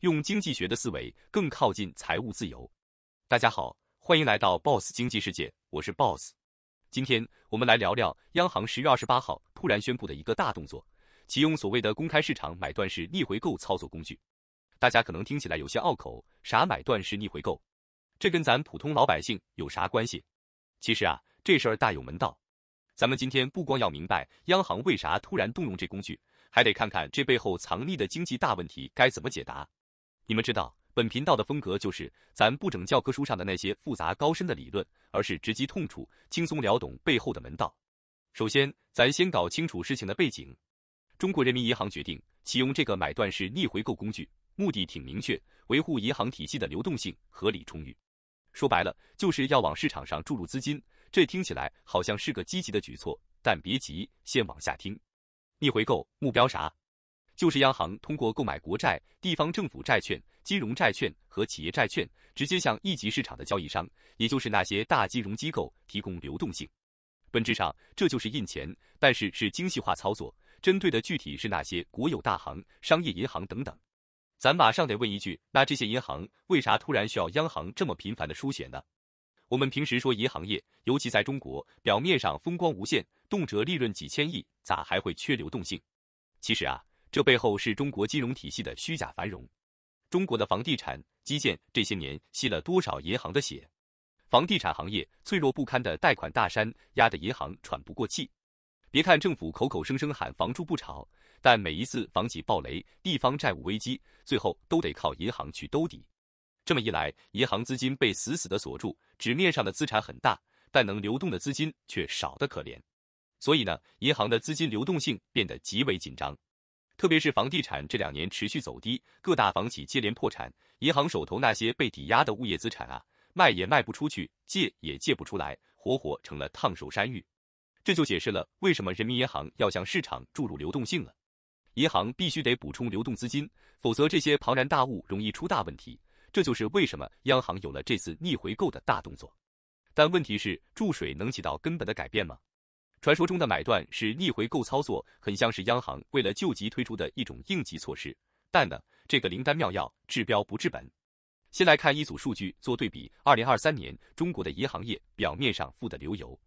用经济学的思维更靠近财务自由。大家好，欢迎来到 Boss 经济世界，我是 Boss。今天我们来聊聊央行十月二十八号突然宣布的一个大动作，启用所谓的公开市场买断式逆回购操作工具。大家可能听起来有些拗口，啥买断式逆回购？这跟咱普通老百姓有啥关系？其实啊，这事儿大有门道。咱们今天不光要明白央行为啥突然动用这工具，还得看看这背后藏匿的经济大问题该怎么解答。你们知道，本频道的风格就是咱不整教科书上的那些复杂高深的理论，而是直击痛处，轻松聊懂背后的门道。首先，咱先搞清楚事情的背景。中国人民银行决定启用这个买断式逆回购工具，目的挺明确，维护银行体系的流动性合理充裕。说白了，就是要往市场上注入资金。这听起来好像是个积极的举措，但别急，先往下听。逆回购目标啥？就是央行通过购买国债、地方政府债券、金融债券和企业债券，直接向一级市场的交易商，也就是那些大金融机构提供流动性。本质上这就是印钱，但是是精细化操作，针对的具体是那些国有大行、商业银行等等。咱马上得问一句，那这些银行为啥突然需要央行这么频繁的输血呢？我们平时说银行业，尤其在中国，表面上风光无限，动辄利润几千亿，咋还会缺流动性？其实啊。这背后是中国金融体系的虚假繁荣。中国的房地产、基建这些年吸了多少银行的血？房地产行业脆弱不堪的贷款大山压得银行喘不过气。别看政府口口声声喊房住不炒，但每一次房企暴雷、地方债务危机，最后都得靠银行去兜底。这么一来，银行资金被死死的锁住，纸面上的资产很大，但能流动的资金却少得可怜。所以呢，银行的资金流动性变得极为紧张。特别是房地产这两年持续走低，各大房企接连破产，银行手头那些被抵押的物业资产啊，卖也卖不出去，借也借不出来，活活成了烫手山芋。这就解释了为什么人民银行要向市场注入流动性了。银行必须得补充流动资金，否则这些庞然大物容易出大问题。这就是为什么央行有了这次逆回购的大动作。但问题是，注水能起到根本的改变吗？传说中的买断是逆回购操作，很像是央行为了救急推出的一种应急措施。但呢，这个灵丹妙药治标不治本。先来看一组数据做对比：二零二三年中国的银行业表面上富得流油，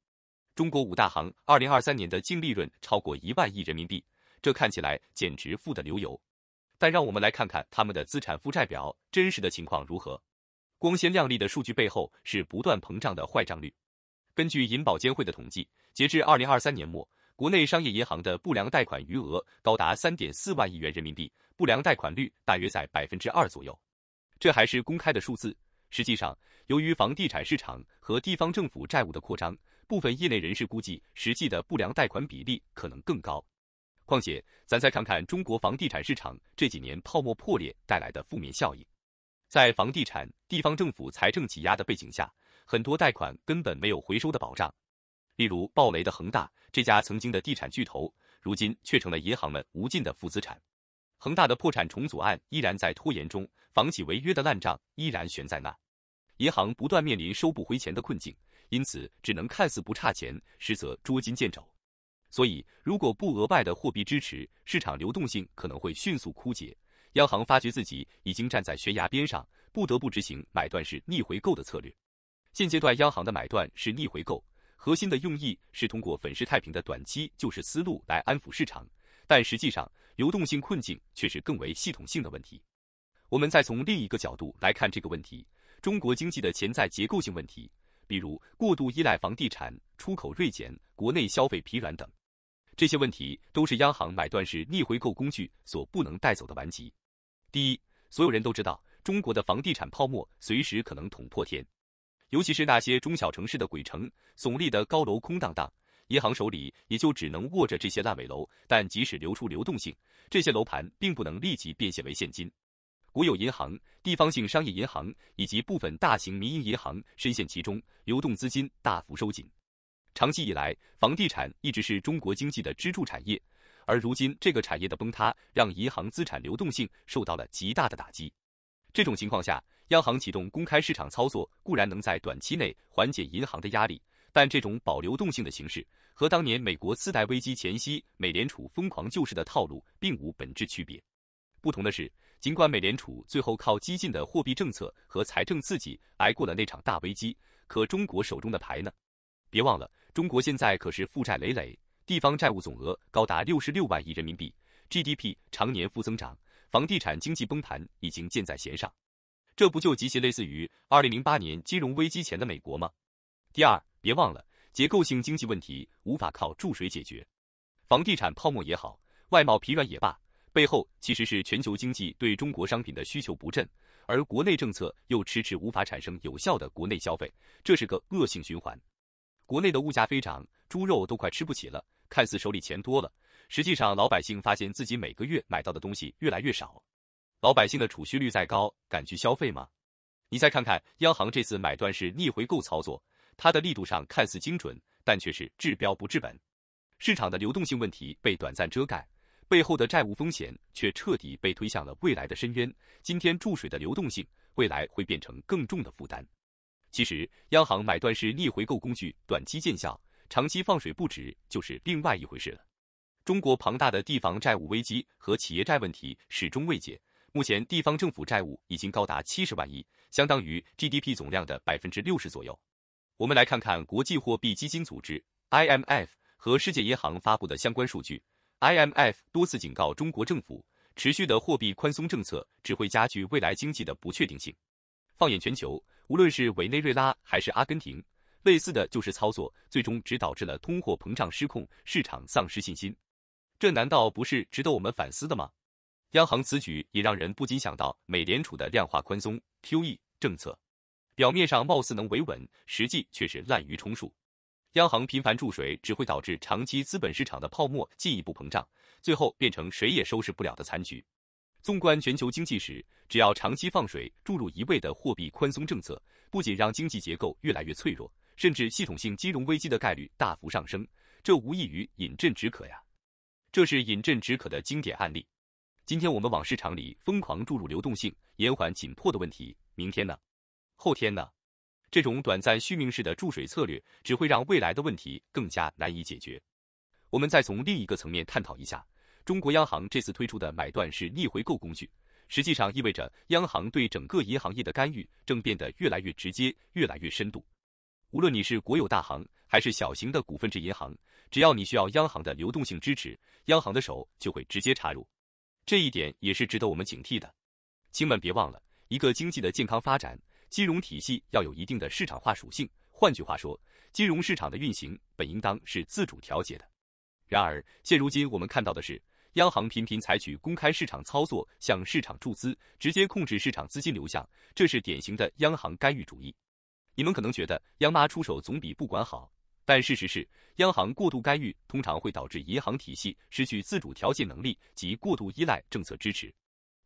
中国五大行二零二三年的净利润超过一万亿人民币，这看起来简直富得流油。但让我们来看看他们的资产负债表真实的情况如何。光鲜亮丽的数据背后是不断膨胀的坏账率。根据银保监会的统计。截至二零二三年末，国内商业银行的不良贷款余额高达三点四万亿元人民币，不良贷款率大约在百分之二左右。这还是公开的数字。实际上，由于房地产市场和地方政府债务的扩张，部分业内人士估计，实际的不良贷款比例可能更高。况且，咱再看看中国房地产市场这几年泡沫破裂带来的负面效应，在房地产、地方政府财政挤压的背景下，很多贷款根本没有回收的保障。例如暴雷的恒大这家曾经的地产巨头，如今却成了银行们无尽的负资产。恒大的破产重组案依然在拖延中，房企违约的烂账依然悬在那，银行不断面临收不回钱的困境，因此只能看似不差钱，实则捉襟见肘。所以，如果不额外的货币支持，市场流动性可能会迅速枯竭。央行发觉自己已经站在悬崖边上，不得不执行买断式逆回购的策略。现阶段央行的买断是逆回购。核心的用意是通过粉饰太平的短期救市思路来安抚市场，但实际上流动性困境却是更为系统性的问题。我们再从另一个角度来看这个问题：中国经济的潜在结构性问题，比如过度依赖房地产、出口锐减、国内消费疲软等，这些问题都是央行买断式逆回购工具所不能带走的顽疾。第一，所有人都知道，中国的房地产泡沫随时可能捅破天。尤其是那些中小城市的鬼城，耸立的高楼空荡荡，银行手里也就只能握着这些烂尾楼。但即使流出流动性，这些楼盘并不能立即变现为现金。国有银行、地方性商业银行以及部分大型民营银行深陷其中，流动资金大幅收紧。长期以来，房地产一直是中国经济的支柱产业，而如今这个产业的崩塌，让银行资产流动性受到了极大的打击。这种情况下，央行启动公开市场操作固然能在短期内缓解银行的压力，但这种保流动性的形式和当年美国次贷危机前夕美联储疯狂救市的套路并无本质区别。不同的是，尽管美联储最后靠激进的货币政策和财政刺激挨过了那场大危机，可中国手中的牌呢？别忘了，中国现在可是负债累累，地方债务总额高达六十六万亿人民币，GDP 常年负增长，房地产经济崩盘已经箭在弦上。这不就极其类似于二零零八年金融危机前的美国吗？第二，别忘了结构性经济问题无法靠注水解决，房地产泡沫也好，外贸疲软也罢。背后其实是全球经济对中国商品的需求不振，而国内政策又迟迟无法产生有效的国内消费，这是个恶性循环。国内的物价飞涨，猪肉都快吃不起了，看似手里钱多了，实际上老百姓发现自己每个月买到的东西越来越少。老百姓的储蓄率再高，敢去消费吗？你再看看央行这次买断式逆回购操作，它的力度上看似精准，但却是治标不治本，市场的流动性问题被短暂遮盖。背后的债务风险却彻底被推向了未来的深渊。今天注水的流动性，未来会变成更重的负担。其实，央行买断式逆回购工具短期见效，长期放水不止就是另外一回事了。中国庞大的地方债务危机和企业债问题始终未解，目前地方政府债务已经高达七十万亿，相当于 GDP 总量的百分之六十左右。我们来看看国际货币基金组织 IMF 和世界银行发布的相关数据。IMF 多次警告中国政府，持续的货币宽松政策只会加剧未来经济的不确定性。放眼全球，无论是委内瑞拉还是阿根廷，类似的就是操作，最终只导致了通货膨胀失控，市场丧失信心。这难道不是值得我们反思的吗？央行此举也让人不禁想到美联储的量化宽松 QE 政策，表面上貌似能维稳，实际却是滥竽充数。央行频繁注水只会导致长期资本市场的泡沫进一步膨胀，最后变成谁也收拾不了的残局。纵观全球经济史，只要长期放水注入一味的货币宽松政策，不仅让经济结构越来越脆弱，甚至系统性金融危机的概率大幅上升。这无异于饮鸩止渴呀！这是饮鸩止渴的经典案例。今天我们往市场里疯狂注入流动性，延缓紧迫的问题，明天呢？后天呢？这种短暂续命式的注水策略，只会让未来的问题更加难以解决。我们再从另一个层面探讨一下，中国央行这次推出的买断式逆回购工具，实际上意味着央行对整个银行业的干预正变得越来越直接、越来越深度。无论你是国有大行还是小型的股份制银行，只要你需要央行的流动性支持，央行的手就会直接插入。这一点也是值得我们警惕的。亲们别忘了，一个经济的健康发展。金融体系要有一定的市场化属性，换句话说，金融市场的运行本应当是自主调节的。然而，现如今我们看到的是，央行频频采取公开市场操作，向市场注资，直接控制市场资金流向，这是典型的央行干预主义。你们可能觉得央妈出手总比不管好，但事实是，央行过度干预通常会导致银行体系失去自主调节能力及过度依赖政策支持。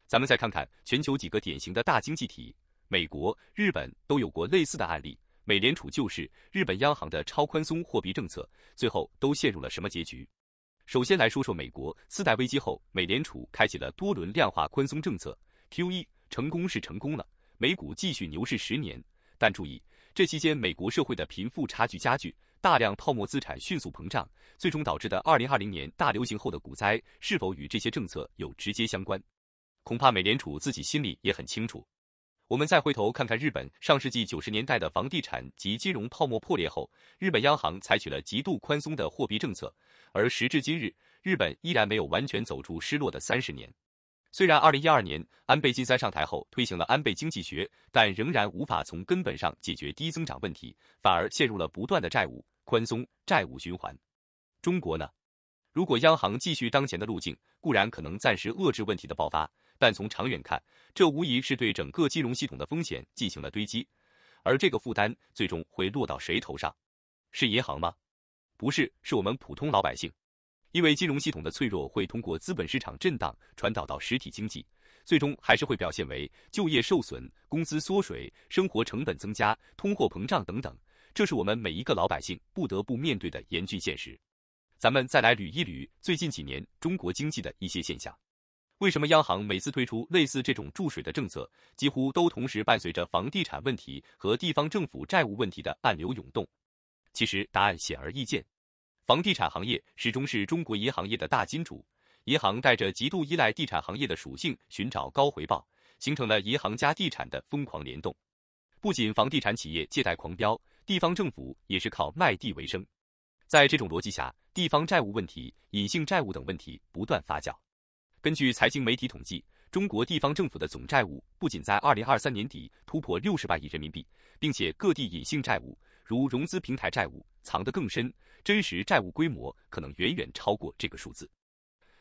咱们再看看全球几个典型的大经济体。美国、日本都有过类似的案例，美联储救市、日本央行的超宽松货币政策，最后都陷入了什么结局？首先来说说美国，次贷危机后，美联储开启了多轮量化宽松政策，QE 成功是成功了，美股继续牛市十年。但注意，这期间美国社会的贫富差距加剧，大量泡沫资产迅速膨胀，最终导致的2020年大流行后的股灾，是否与这些政策有直接相关？恐怕美联储自己心里也很清楚。我们再回头看看日本，上世纪九十年代的房地产及金融泡沫破裂后，日本央行采取了极度宽松的货币政策，而时至今日，日本依然没有完全走出失落的三十年。虽然二零一二年安倍晋三上台后推行了安倍经济学，但仍然无法从根本上解决低增长问题，反而陷入了不断的债务宽松债务循环。中国呢？如果央行继续当前的路径，固然可能暂时遏制问题的爆发。但从长远看，这无疑是对整个金融系统的风险进行了堆积，而这个负担最终会落到谁头上？是银行吗？不是，是我们普通老百姓。因为金融系统的脆弱会通过资本市场震荡传导到实体经济，最终还是会表现为就业受损、工资缩水、生活成本增加、通货膨胀等等。这是我们每一个老百姓不得不面对的严峻现实。咱们再来捋一捋最近几年中国经济的一些现象。为什么央行每次推出类似这种注水的政策，几乎都同时伴随着房地产问题和地方政府债务问题的暗流涌动？其实答案显而易见，房地产行业始终是中国银行业的大金主，银行带着极度依赖地产行业的属性，寻找高回报，形成了银行加地产的疯狂联动。不仅房地产企业借贷狂飙，地方政府也是靠卖地为生。在这种逻辑下，地方债务问题、隐性债务等问题不断发酵。根据财经媒体统计，中国地方政府的总债务不仅在2023年底突破60万亿人民币，并且各地隐性债务，如融资平台债务，藏得更深，真实债务规模可能远远超过这个数字。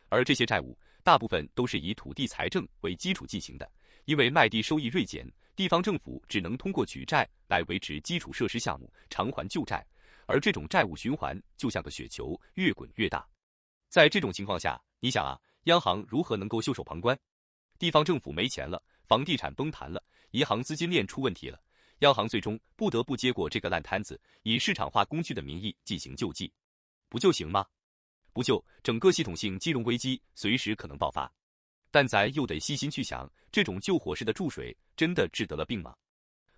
而这些债务大部分都是以土地财政为基础进行的，因为卖地收益锐减，地方政府只能通过举债来维持基础设施项目，偿还旧债。而这种债务循环就像个雪球，越滚越大。在这种情况下，你想啊，央行如何能够袖手旁观？地方政府没钱了，房地产崩盘了，银行资金链出问题了，央行最终不得不接过这个烂摊子，以市场化工具的名义进行救济，不就行吗？不救，整个系统性金融危机随时可能爆发。但咱又得细心去想，这种救火式的注水真的治得了病吗？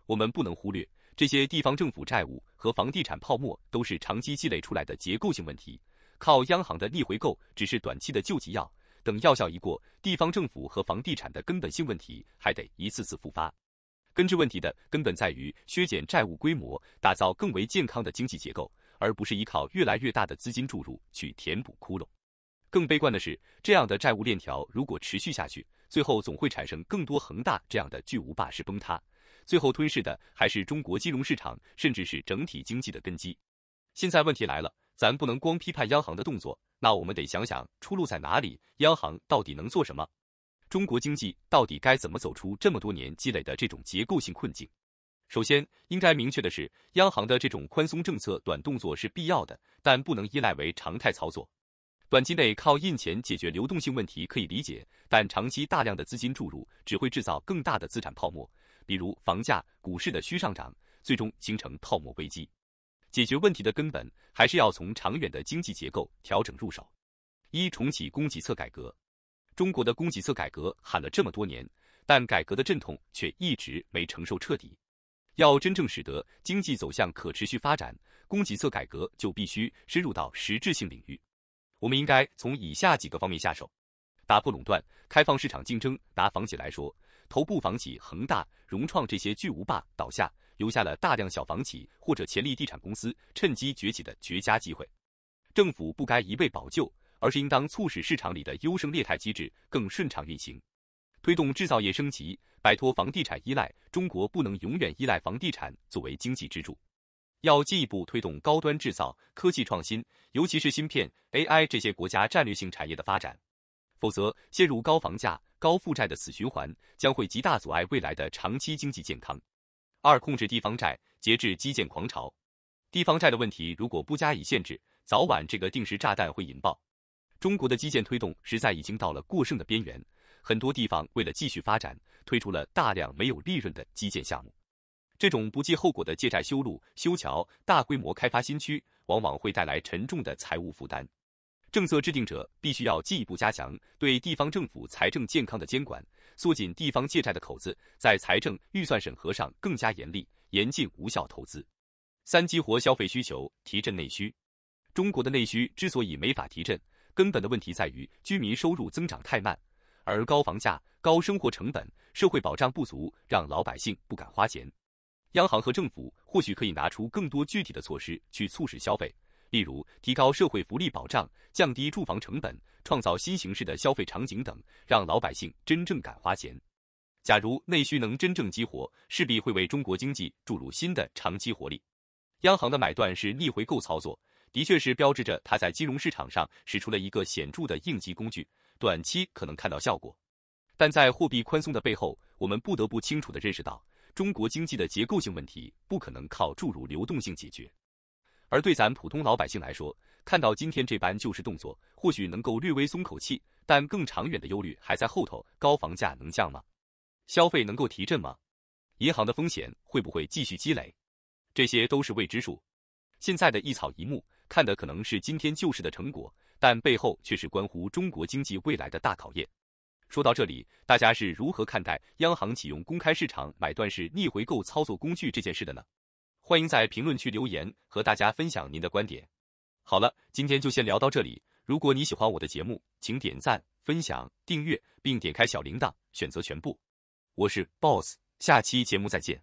我们不能忽略。这些地方政府债务和房地产泡沫都是长期积累出来的结构性问题，靠央行的逆回购只是短期的救急药，等药效一过，地方政府和房地产的根本性问题还得一次次复发。根治问题的根本在于削减债务规模，打造更为健康的经济结构，而不是依靠越来越大的资金注入去填补窟窿。更悲观的是，这样的债务链条如果持续下去，最后总会产生更多恒大这样的巨无霸式崩塌。最后吞噬的还是中国金融市场，甚至是整体经济的根基。现在问题来了，咱不能光批判央行的动作，那我们得想想出路在哪里？央行到底能做什么？中国经济到底该怎么走出这么多年积累的这种结构性困境？首先，应该明确的是，央行的这种宽松政策短动作是必要的，但不能依赖为常态操作。短期内靠印钱解决流动性问题可以理解，但长期大量的资金注入只会制造更大的资产泡沫。比如房价、股市的虚上涨，最终形成泡沫危机。解决问题的根本，还是要从长远的经济结构调整入手。一、重启供给侧改革。中国的供给侧改革喊了这么多年，但改革的阵痛却一直没承受彻底。要真正使得经济走向可持续发展，供给侧改革就必须深入到实质性领域。我们应该从以下几个方面下手：打破垄断，开放市场竞争。拿房企来说。头部房企恒大、融创这些巨无霸倒下，留下了大量小房企或者潜力地产公司趁机崛起的绝佳机会。政府不该一味保旧，而是应当促使市场里的优胜劣汰机制更顺畅运行，推动制造业升级，摆脱房地产依赖。中国不能永远依赖房地产作为经济支柱，要进一步推动高端制造、科技创新，尤其是芯片、AI 这些国家战略性产业的发展。否则，陷入高房价、高负债的死循环，将会极大阻碍未来的长期经济健康。二、控制地方债，节制基建狂潮。地方债的问题如果不加以限制，早晚这个定时炸弹会引爆。中国的基建推动实在已经到了过剩的边缘，很多地方为了继续发展，推出了大量没有利润的基建项目。这种不计后果的借债修路、修桥、大规模开发新区，往往会带来沉重的财务负担。政策制定者必须要进一步加强对地方政府财政健康的监管，缩紧地方借债的口子，在财政预算审核上更加严厉，严禁无效投资。三、激活消费需求，提振内需。中国的内需之所以没法提振，根本的问题在于居民收入增长太慢，而高房价、高生活成本、社会保障不足，让老百姓不敢花钱。央行和政府或许可以拿出更多具体的措施去促使消费。例如，提高社会福利保障，降低住房成本，创造新形式的消费场景等，让老百姓真正敢花钱。假如内需能真正激活，势必会为中国经济注入新的长期活力。央行的买断是逆回购操作，的确是标志着它在金融市场上使出了一个显著的应急工具，短期可能看到效果。但在货币宽松的背后，我们不得不清楚地认识到，中国经济的结构性问题不可能靠注入流动性解决。而对咱普通老百姓来说，看到今天这般救市动作，或许能够略微松口气，但更长远的忧虑还在后头。高房价能降吗？消费能够提振吗？银行的风险会不会继续积累？这些都是未知数。现在的一草一木，看的可能是今天救市的成果，但背后却是关乎中国经济未来的大考验。说到这里，大家是如何看待央行启用公开市场买断式逆回购操作工具这件事的呢？欢迎在评论区留言，和大家分享您的观点。好了，今天就先聊到这里。如果你喜欢我的节目，请点赞、分享、订阅，并点开小铃铛，选择全部。我是 Boss，下期节目再见。